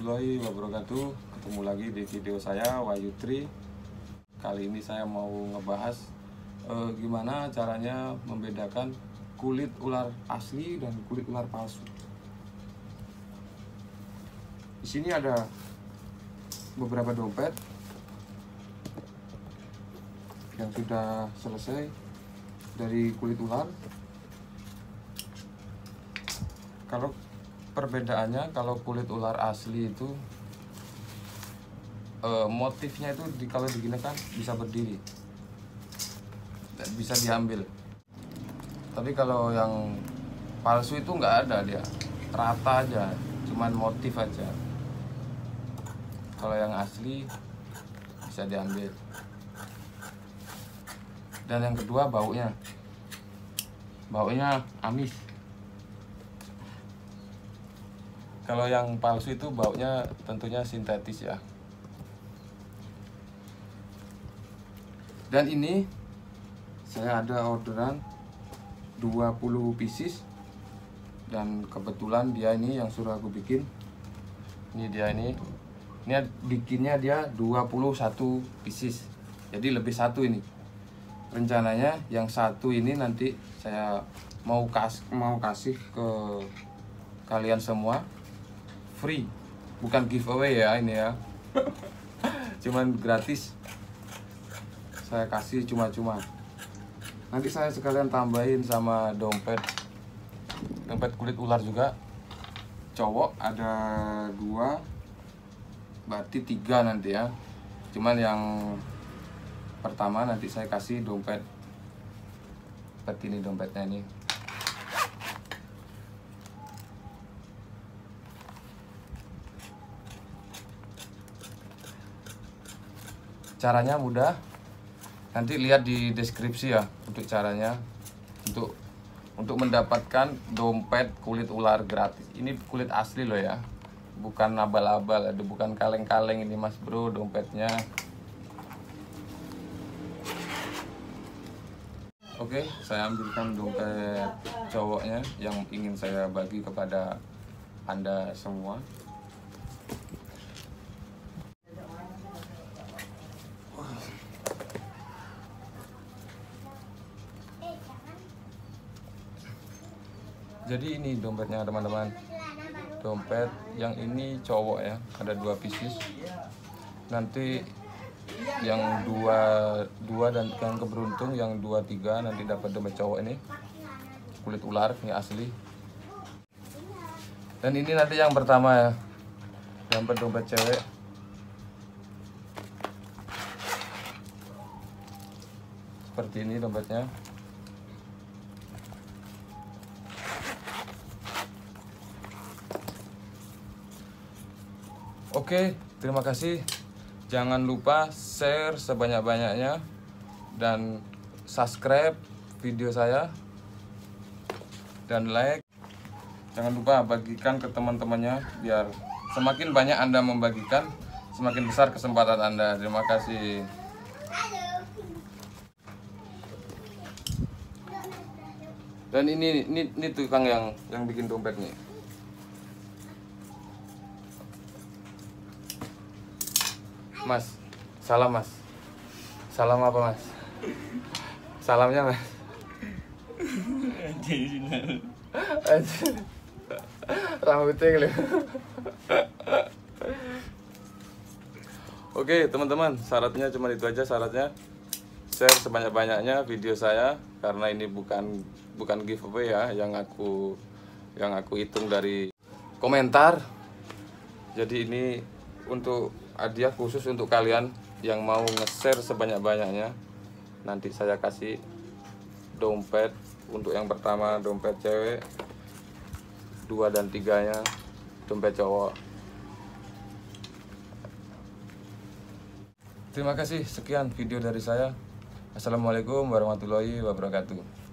Warahmatullahi wabarakatuh. Ketemu lagi di video saya Wayu Tri Kali ini saya mau ngebahas eh, Gimana caranya membedakan kulit ular asli dan kulit ular palsu. Di sini ada beberapa dompet Yang sudah selesai dari kulit ular. Kalau perbedaannya kalau kulit ular asli itu eh, motifnya itu di, kalau kan bisa berdiri. Bisa diambil. Tapi kalau yang palsu itu nggak ada dia. Rata aja cuman motif aja. Kalau yang asli bisa diambil. Dan yang kedua baunya. Baunya amis Kalau yang palsu itu baunya tentunya sintetis ya. Dan ini saya ada orderan 20 pieces dan kebetulan dia ini yang suruh aku bikin. Ini dia ini. Ini bikinnya dia 21 pieces. Jadi lebih satu ini. Rencananya yang satu ini nanti saya mau kas mau kasih ke kalian semua free. Bukan giveaway ya ini ya. Cuman gratis. Saya kasih cuma-cuma. Nanti saya sekalian tambahin sama dompet. Dompet kulit ular juga. Cowok ada dua berarti tiga nanti ya. Cuman yang pertama nanti saya kasih dompet. Seperti ini dompetnya ini caranya mudah. Nanti lihat di deskripsi ya untuk caranya. Untuk untuk mendapatkan dompet kulit ular gratis. Ini kulit asli loh ya. Bukan abal-abal ada bukan kaleng-kaleng ini mas bro dompetnya. Oke saya ambilkan dompet cowoknya yang ingin saya bagi kepada anda semua jadi ini dompetnya teman-teman. Dompet yang ini cowok ya ada dua pieces. Nanti yang dua dua dan yang keberuntung yang dua tiga nanti dapat dompet cowok ini. Kulit ular ini asli. Dan ini nanti yang pertama ya dompet dompet cewek. Seperti ini dompetnya Oke, terima kasih. Jangan lupa share sebanyak-banyaknya dan subscribe video saya dan like. Jangan lupa bagikan ke teman-temannya biar semakin banyak Anda membagikan, semakin besar kesempatan Anda. Terima kasih. Dan ini ini, ini tukang yang yang bikin dompet nih. Mas, salam mas. Salam apa mas? Salamnya mas. Rambutnya gitu. Oke teman-teman, syaratnya cuma itu aja syaratnya. Share sebanyak-banyaknya video saya karena ini bukan bukan giveaway ya yang aku yang aku hitung dari komentar. Jadi ini untuk hadiah khusus untuk kalian yang mau nge-share sebanyak-banyaknya. Nanti saya kasih dompet untuk yang pertama dompet cewek, dua dan tiganya dompet cowok. Terima kasih sekian video dari saya. Assalamualaikum warahmatullahi wabarakatuh.